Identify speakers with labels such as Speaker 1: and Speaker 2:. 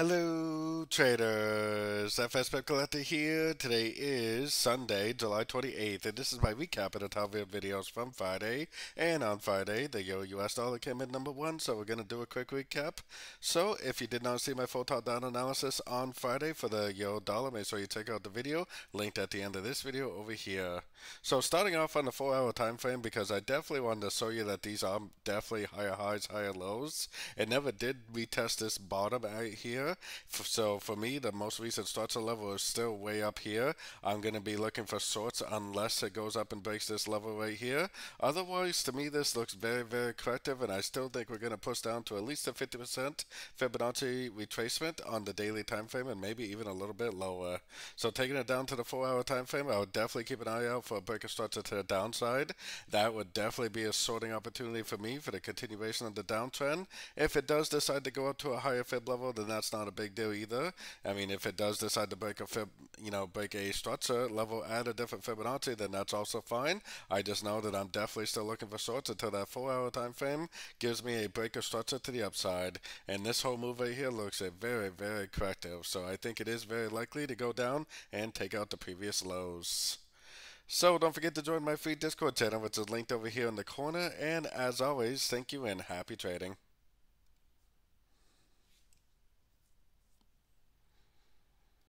Speaker 1: Hello, traders. FX Pip Collector here. Today is Sunday, July 28th, and this is my recap of the top videos from Friday. And on Friday, the Euro US dollar came in number one, so we're going to do a quick recap. So, if you did not see my full top down analysis on Friday for the Euro dollar, make sure you check out the video linked at the end of this video over here. So, starting off on the 4 hour time frame, because I definitely wanted to show you that these are definitely higher highs, higher lows. It never did retest this bottom right here here. So for me, the most recent structure level is still way up here. I'm going to be looking for shorts unless it goes up and breaks this level right here. Otherwise, to me, this looks very, very corrective, and I still think we're going to push down to at least a 50% Fibonacci retracement on the daily time frame, and maybe even a little bit lower. So taking it down to the four-hour time frame, I would definitely keep an eye out for a break of structure to the downside. That would definitely be a shorting opportunity for me for the continuation of the downtrend. If it does decide to go up to a higher fib level, then that's not not a big deal either. I mean, if it does decide to break a fib, you know, break a structure level at a different Fibonacci, then that's also fine. I just know that I'm definitely still looking for shorts until that four-hour time frame gives me a break of structure to the upside. And this whole move right here looks a very, very corrective. So I think it is very likely to go down and take out the previous lows. So don't forget to join my free Discord channel, which is linked over here in the corner. And as always, thank you and happy trading.